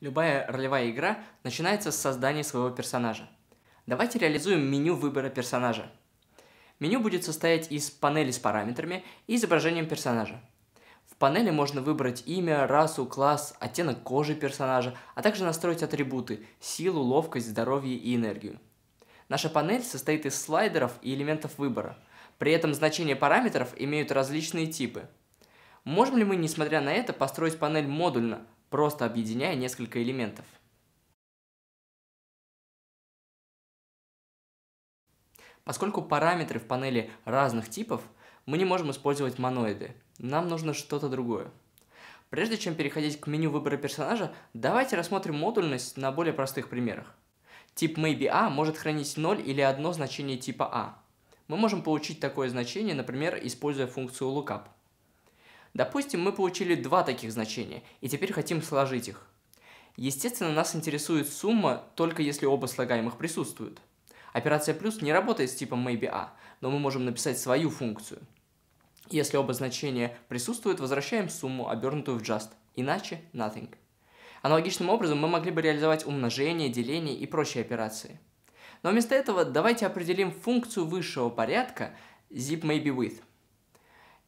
Любая ролевая игра начинается с создания своего персонажа. Давайте реализуем меню выбора персонажа. Меню будет состоять из панели с параметрами и изображением персонажа. В панели можно выбрать имя, расу, класс, оттенок кожи персонажа, а также настроить атрибуты – силу, ловкость, здоровье и энергию. Наша панель состоит из слайдеров и элементов выбора. При этом значения параметров имеют различные типы. Можем ли мы, несмотря на это, построить панель модульно, просто объединяя несколько элементов. Поскольку параметры в панели разных типов, мы не можем использовать моноиды. Нам нужно что-то другое. Прежде чем переходить к меню выбора персонажа, давайте рассмотрим модульность на более простых примерах. Тип maybe_a может хранить 0 или одно значение типа a. Мы можем получить такое значение, например, используя функцию lookup. Допустим, мы получили два таких значения, и теперь хотим сложить их. Естественно, нас интересует сумма, только если оба слагаемых присутствуют. Операция плюс не работает с типом maybe_a, но мы можем написать свою функцию. Если оба значения присутствуют, возвращаем сумму, обернутую в just, иначе nothing. Аналогичным образом мы могли бы реализовать умножение, деление и прочие операции. Но вместо этого давайте определим функцию высшего порядка zip maybe with.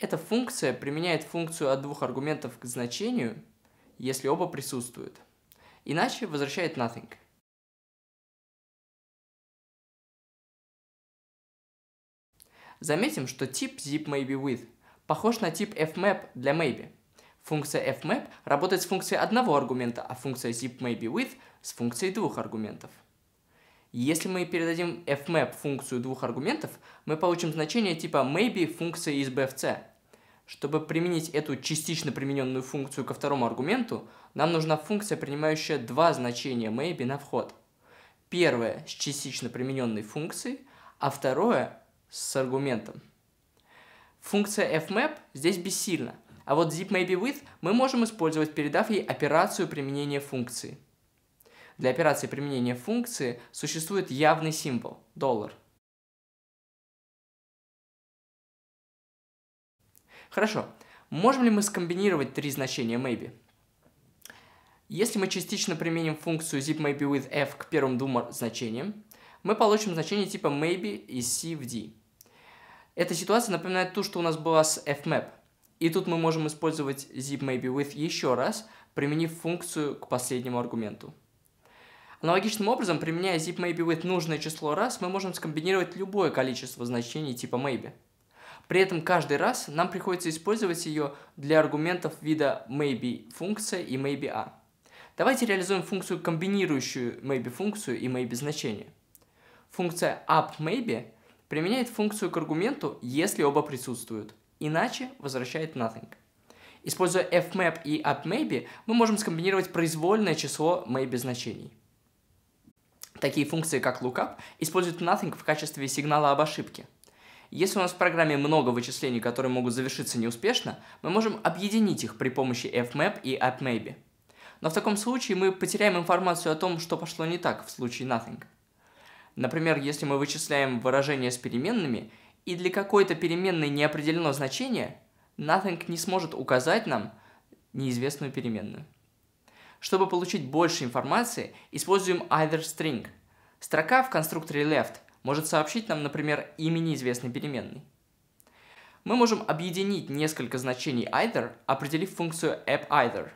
Эта функция применяет функцию от двух аргументов к значению, если оба присутствуют. Иначе возвращает nothing. Заметим, что тип zipMaybeWith похож на тип fmap для maybe. Функция fmap работает с функцией одного аргумента, а функция zipMaybeWith с функцией двух аргументов. Если мы передадим fmap функцию двух аргументов, мы получим значение типа maybe функции из bfc. Чтобы применить эту частично примененную функцию ко второму аргументу, нам нужна функция, принимающая два значения maybe на вход. Первое с частично примененной функцией, а второе с аргументом. Функция fmap здесь бессильна, а вот zipMaybeWith мы можем использовать, передав ей операцию применения функции – для операции применения функции существует явный символ – доллар. Хорошо. Можем ли мы скомбинировать три значения maybe? Если мы частично применим функцию zipMaybeWithF к первым двум значениям, мы получим значение типа maybe из C в D. Эта ситуация напоминает ту, что у нас была с fmap. И тут мы можем использовать zipMaybeWith еще раз, применив функцию к последнему аргументу. Аналогичным образом, применяя zip maybe with нужное число раз, мы можем скомбинировать любое количество значений типа maybe. При этом каждый раз нам приходится использовать ее для аргументов вида maybe функция и maybe a. Давайте реализуем функцию, комбинирующую maybe функцию и maybe значение. Функция upMaybe применяет функцию к аргументу, если оба присутствуют, иначе возвращает nothing. Используя fmap и upMaybe, мы можем скомбинировать произвольное число maybe значений. Такие функции, как lookup, используют nothing в качестве сигнала об ошибке. Если у нас в программе много вычислений, которые могут завершиться неуспешно, мы можем объединить их при помощи fmap и appmaybe. Но в таком случае мы потеряем информацию о том, что пошло не так в случае nothing. Например, если мы вычисляем выражение с переменными, и для какой-то переменной не определено значение, nothing не сможет указать нам неизвестную переменную. Чтобы получить больше информации, используем either string. Строка в конструкторе left может сообщить нам, например, имя неизвестной переменной. Мы можем объединить несколько значений either, определив функцию appEither.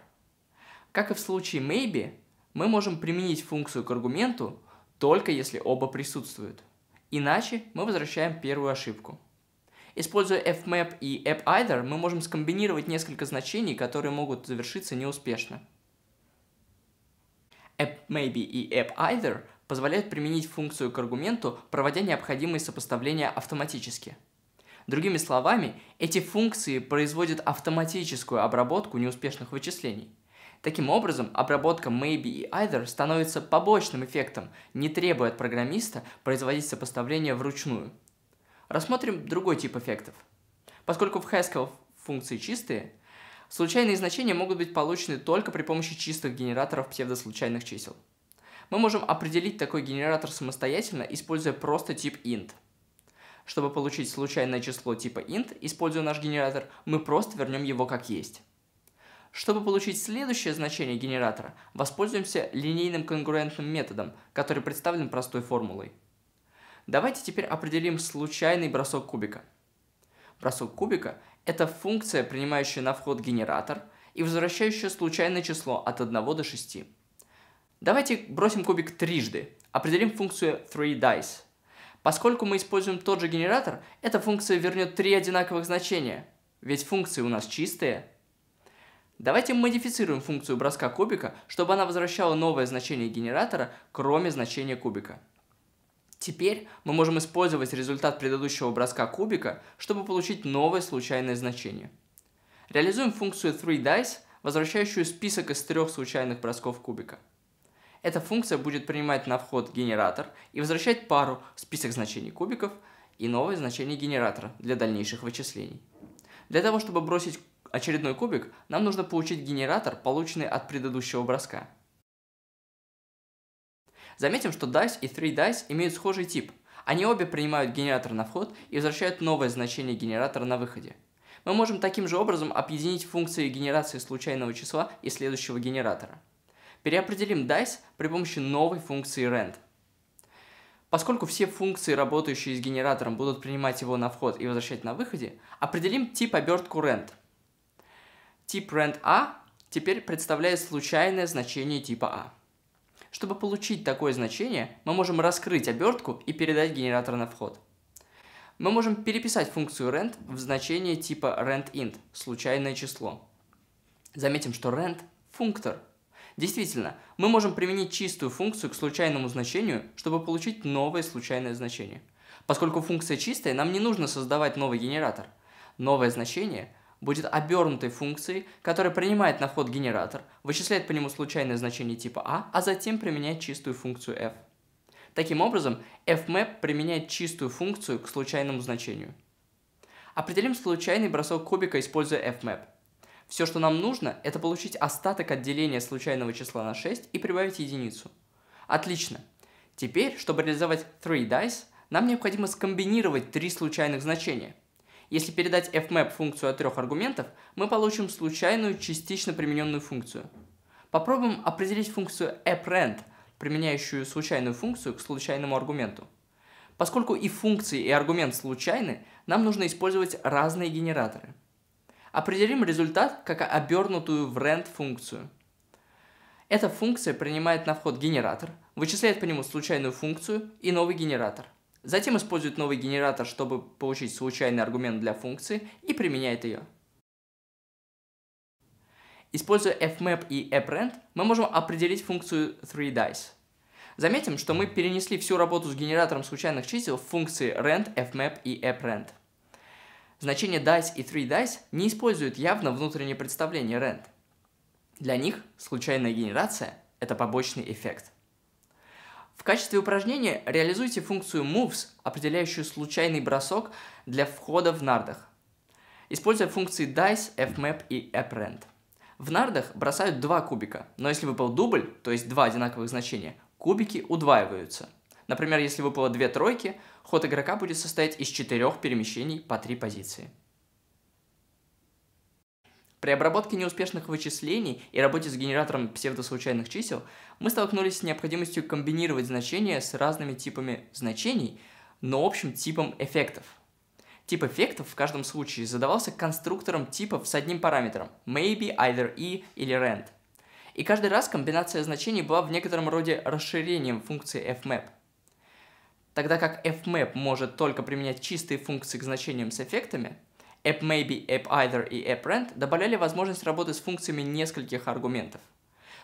Как и в случае maybe, мы можем применить функцию к аргументу только если оба присутствуют. Иначе мы возвращаем первую ошибку. Используя fmap и appEither, мы можем скомбинировать несколько значений, которые могут завершиться неуспешно appMaybe и appEither позволяют применить функцию к аргументу, проводя необходимые сопоставления автоматически. Другими словами, эти функции производят автоматическую обработку неуспешных вычислений. Таким образом, обработка maybe и either становится побочным эффектом, не требуя от программиста производить сопоставления вручную. Рассмотрим другой тип эффектов. Поскольку в Haskell функции чистые, Случайные значения могут быть получены только при помощи чистых генераторов псевдослучайных чисел. Мы можем определить такой генератор самостоятельно, используя просто тип int. Чтобы получить случайное число типа int, используя наш генератор, мы просто вернем его как есть. Чтобы получить следующее значение генератора, воспользуемся линейным конгруентным методом, который представлен простой формулой. Давайте теперь определим случайный бросок кубика. Бросок кубика – это функция, принимающая на вход генератор и возвращающая случайное число от 1 до 6. Давайте бросим кубик трижды. Определим функцию 3dice. Поскольку мы используем тот же генератор, эта функция вернет три одинаковых значения, ведь функции у нас чистые – Давайте модифицируем функцию броска кубика, чтобы она возвращала новое значение генератора, кроме значения кубика. Теперь мы можем использовать результат предыдущего броска кубика, чтобы получить новое случайное значение. Реализуем функцию 3dice, возвращающую список из трех случайных бросков кубика. Эта функция будет принимать на вход генератор и возвращать пару список значений кубиков и новое значение генератора для дальнейших вычислений. Для того, чтобы бросить очередной кубик, нам нужно получить генератор, полученный от предыдущего броска. Заметим, что dice и 3dice имеют схожий тип. Они обе принимают генератор на вход и возвращают новое значение генератора на выходе. Мы можем таким же образом объединить функции генерации случайного числа и следующего генератора. Переопределим dice при помощи новой функции rand. Поскольку все функции, работающие с генератором, будут принимать его на вход и возвращать на выходе, определим тип обертку rand – Тип rand A теперь представляет случайное значение типа A. Чтобы получить такое значение, мы можем раскрыть обертку и передать генератор на вход. Мы можем переписать функцию rand в значение типа randint – случайное число. Заметим, что rand – функтор. Действительно, мы можем применить чистую функцию к случайному значению, чтобы получить новое случайное значение. Поскольку функция чистая, нам не нужно создавать новый генератор. Новое значение – будет обернутой функцией, которая принимает на вход генератор, вычисляет по нему случайное значение типа a, а затем применяет чистую функцию f. Таким образом, fmap применяет чистую функцию к случайному значению. Определим случайный бросок кубика, используя fmap. Все, что нам нужно, это получить остаток отделения случайного числа на 6 и прибавить единицу. Отлично. Теперь, чтобы реализовать 3dice, нам необходимо скомбинировать три случайных значения – если передать fmap функцию от трех аргументов, мы получим случайную частично примененную функцию. Попробуем определить функцию append, применяющую случайную функцию к случайному аргументу. Поскольку и функции, и аргумент случайны, нам нужно использовать разные генераторы. Определим результат как обернутую в rand функцию. Эта функция принимает на вход генератор, вычисляет по нему случайную функцию и новый генератор – Затем использует новый генератор, чтобы получить случайный аргумент для функции и применяет ее. Используя fmap и append, мы можем определить функцию 3dice. Заметим, что мы перенесли всю работу с генератором случайных чисел в функции rand, fmap и append. Значения dice и 3dice не используют явно внутреннее представление rand. Для них случайная генерация – это побочный эффект. В качестве упражнения реализуйте функцию moves, определяющую случайный бросок для входа в нардах, используя функции dice, fmap и append. В нардах бросают два кубика, но если выпал дубль, то есть два одинаковых значения, кубики удваиваются. Например, если выпало две тройки, ход игрока будет состоять из четырех перемещений по три позиции. При обработке неуспешных вычислений и работе с генератором псевдослучайных чисел мы столкнулись с необходимостью комбинировать значения с разными типами значений, но общим типом эффектов. Тип эффектов в каждом случае задавался конструктором типов с одним параметром – maybe, either e или rand. И каждый раз комбинация значений была в некотором роде расширением функции fmap. Тогда как fmap может только применять чистые функции к значениям с эффектами – AppMaybe, AppEither и AppRent добавляли возможность работы с функциями нескольких аргументов.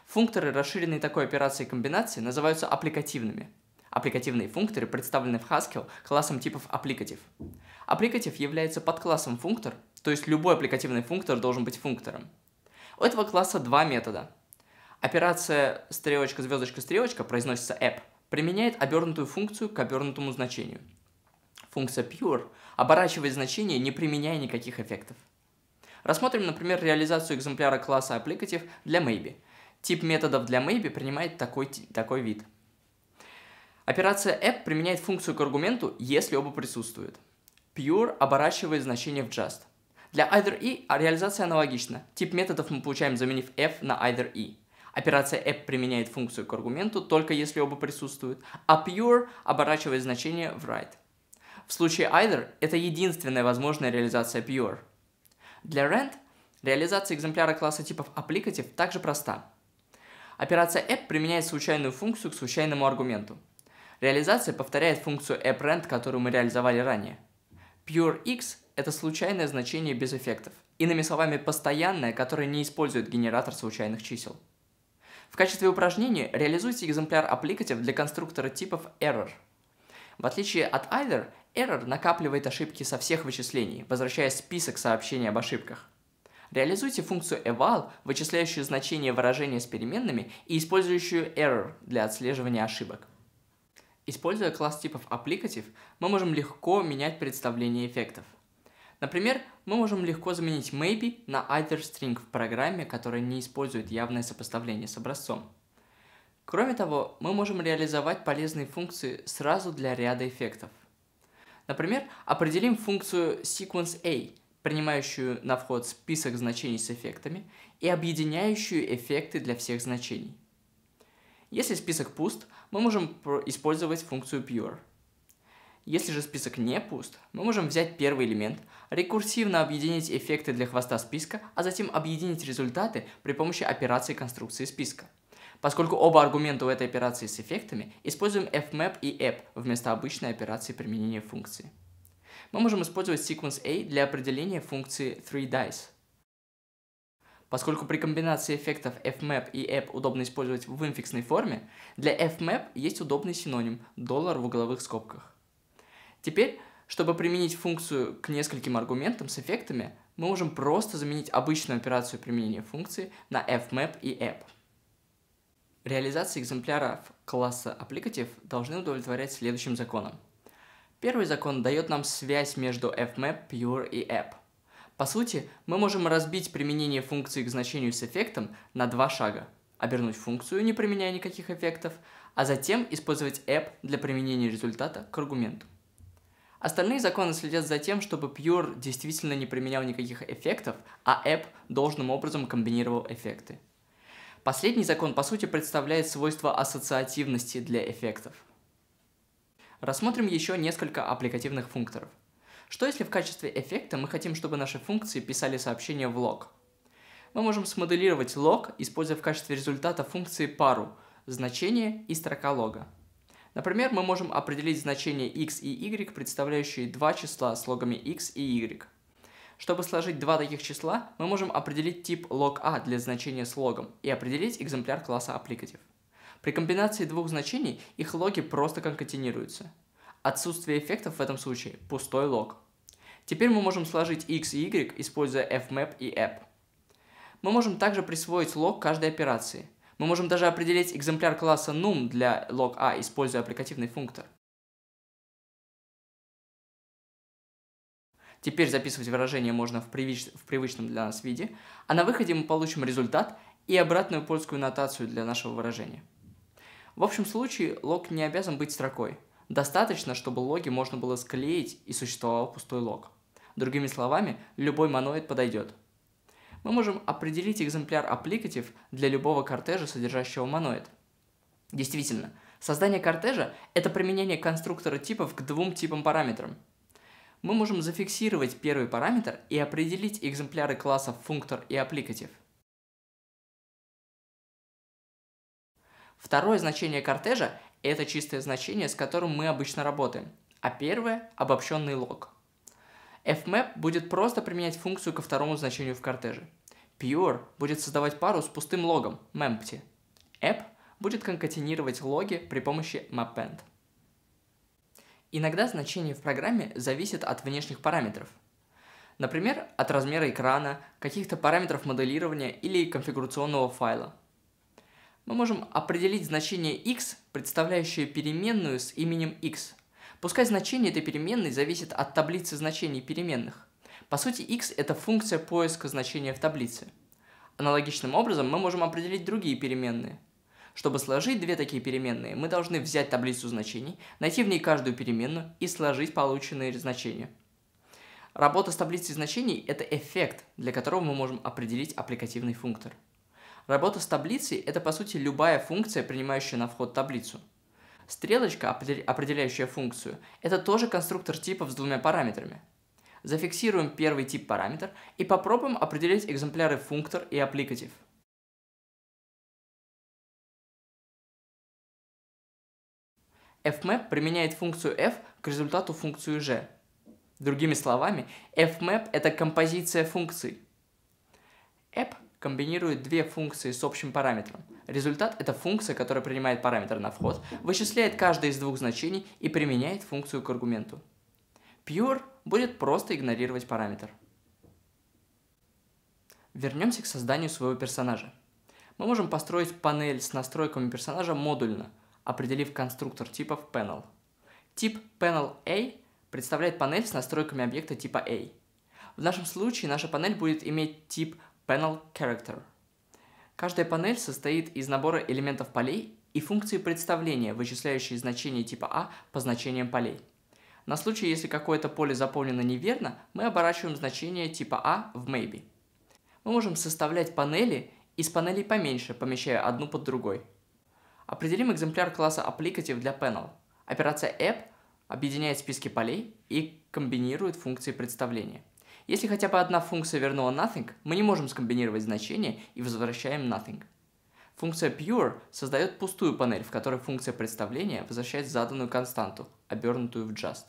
Функторы, расширенные такой операцией комбинации, называются аппликативными. Аппликативные функторы представлены в Haskell классом типов аппликатив. Аппликатив является подклассом функтор, то есть любой аппликативный функтор должен быть функтором. У этого класса два метода. Операция стрелочка-звездочка-стрелочка произносится app, применяет обернутую функцию к обернутому значению. Функция pure оборачивает значение, не применяя никаких эффектов. Рассмотрим, например, реализацию экземпляра класса applicative для maybe. Тип методов для maybe принимает такой, такой вид. Операция app применяет функцию к аргументу, если оба присутствуют. Pure оборачивает значение в just. Для either и реализация аналогична. Тип методов мы получаем, заменив f на either и. Операция app применяет функцию к аргументу только если оба присутствуют, а pure оборачивает значение в right. В случае either это единственная возможная реализация pure. Для rand реализация экземпляра класса типов applicative также проста. Операция app применяет случайную функцию к случайному аргументу. Реализация повторяет функцию appRand, которую мы реализовали ранее. Pure x – это случайное значение без эффектов. Иными словами, постоянное, которое не использует генератор случайных чисел. В качестве упражнения реализуйте экземпляр аппликатив для конструктора типов error. В отличие от either, error накапливает ошибки со всех вычислений, возвращая список сообщений об ошибках. Реализуйте функцию eval, вычисляющую значение выражения с переменными и использующую error для отслеживания ошибок. Используя класс типов applicative, мы можем легко менять представление эффектов. Например, мы можем легко заменить maybe на either string в программе, которая не использует явное сопоставление с образцом. Кроме того, мы можем реализовать полезные функции сразу для ряда эффектов. Например, определим функцию sequence_a, принимающую на вход список значений с эффектами и объединяющую эффекты для всех значений. Если список пуст, мы можем использовать функцию pure – если же список не пуст, мы можем взять первый элемент, рекурсивно объединить эффекты для хвоста списка, а затем объединить результаты при помощи операции конструкции списка. Поскольку оба аргумента у этой операции с эффектами, используем fmap и app вместо обычной операции применения функции. Мы можем использовать sequence A для определения функции 3dice. Поскольку при комбинации эффектов fmap и app удобно использовать в инфиксной форме, для fmap есть удобный синоним – в угловых скобках. Теперь, чтобы применить функцию к нескольким аргументам с эффектами, мы можем просто заменить обычную операцию применения функции на fmap и app. Реализация экземпляров класса applicative должны удовлетворять следующим законам. Первый закон дает нам связь между fmap, pure и app. По сути, мы можем разбить применение функции к значению с эффектом на два шага. Обернуть функцию, не применяя никаких эффектов, а затем использовать app для применения результата к аргументу. Остальные законы следят за тем, чтобы Pure действительно не применял никаких эффектов, а App должным образом комбинировал эффекты. Последний закон, по сути, представляет свойство ассоциативности для эффектов. Рассмотрим еще несколько аппликативных функторов. Что если в качестве эффекта мы хотим, чтобы наши функции писали сообщения в лог? Мы можем смоделировать лог, используя в качестве результата функции пару, значение и строка лога. Например, мы можем определить значения x и y, представляющие два числа с логами x и y. Чтобы сложить два таких числа, мы можем определить тип log a для значения с логом и определить экземпляр класса applicative. При комбинации двух значений их логи просто конкатинируются. Отсутствие эффектов в этом случае – пустой лог. Теперь мы можем сложить x и y, используя fmap и app. Мы можем также присвоить лог каждой операции – мы можем даже определить экземпляр класса num для log a, используя аппликативный функтор. Теперь записывать выражение можно в, привыч... в привычном для нас виде, а на выходе мы получим результат и обратную польскую нотацию для нашего выражения. В общем случае лог не обязан быть строкой. Достаточно, чтобы логи можно было склеить и существовал пустой лог. Другими словами, любой моноид подойдет – мы можем определить экземпляр аппликатив для любого кортежа, содержащего моноид. Действительно, создание кортежа – это применение конструктора типов к двум типам параметрам. Мы можем зафиксировать первый параметр и определить экземпляры классов функтор и аппликатив. Второе значение кортежа – это чистое значение, с которым мы обычно работаем, а первое – обобщенный лог – fmap будет просто применять функцию ко второму значению в кортеже. Pure будет создавать пару с пустым логом mempty. App будет конкатинировать логи при помощи mapend. Иногда значение в программе зависит от внешних параметров. Например, от размера экрана, каких-то параметров моделирования или конфигурационного файла. Мы можем определить значение x, представляющее переменную с именем x – Пускай значение этой переменной зависит от таблицы значений переменных. По сути, x – это функция поиска значения в таблице. Аналогичным образом мы можем определить другие переменные. Чтобы сложить две такие переменные, мы должны взять таблицу значений, найти в ней каждую переменную и сложить полученные значения. Работа с таблицей значений – это эффект, для которого мы можем определить аппликативный функтор. Работа с таблицей – это по сути любая функция, принимающая на вход таблицу. Стрелочка, определяющая функцию, это тоже конструктор типов с двумя параметрами. Зафиксируем первый тип параметр и попробуем определить экземпляры функтор и аппликатив. fmap применяет функцию f к результату функцию g. Другими словами, fmap – это композиция функций. app комбинирует две функции с общим параметром. Результат – это функция, которая принимает параметр на вход, вычисляет каждое из двух значений и применяет функцию к аргументу. Pure будет просто игнорировать параметр. Вернемся к созданию своего персонажа. Мы можем построить панель с настройками персонажа модульно, определив конструктор типов panel. Тип panel A представляет панель с настройками объекта типа A. В нашем случае наша панель будет иметь тип Panel Character. Каждая панель состоит из набора элементов полей и функции представления, вычисляющие значения типа А по значениям полей. На случай, если какое-то поле заполнено неверно, мы оборачиваем значение типа А в maybe. Мы можем составлять панели из панелей поменьше, помещая одну под другой. Определим экземпляр класса Applicative для Panel. Операция app объединяет списки полей и комбинирует функции представления. Если хотя бы одна функция вернула nothing, мы не можем скомбинировать значение и возвращаем nothing. Функция pure создает пустую панель, в которой функция представления возвращает заданную константу, обернутую в just.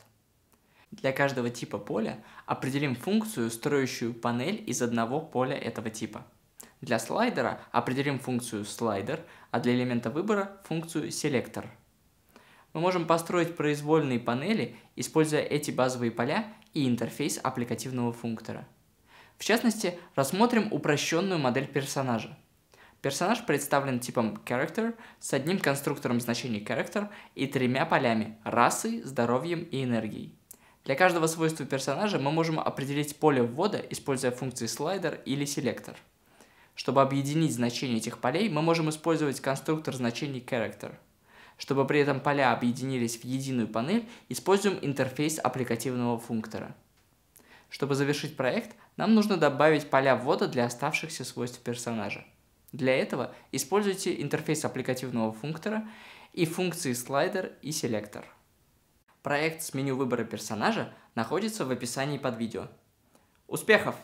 Для каждого типа поля определим функцию, строящую панель из одного поля этого типа. Для слайдера определим функцию slider, а для элемента выбора функцию selector – мы можем построить произвольные панели, используя эти базовые поля и интерфейс аппликативного функтора. В частности, рассмотрим упрощенную модель персонажа. Персонаж представлен типом character с одним конструктором значений character и тремя полями – расой, здоровьем и энергией. Для каждого свойства персонажа мы можем определить поле ввода, используя функции slider или selector. Чтобы объединить значения этих полей, мы можем использовать конструктор значений character – чтобы при этом поля объединились в единую панель, используем интерфейс аппликативного функтора. Чтобы завершить проект, нам нужно добавить поля ввода для оставшихся свойств персонажа. Для этого используйте интерфейс аппликативного функтора и функции слайдер и селектор. Проект с меню выбора персонажа находится в описании под видео. Успехов!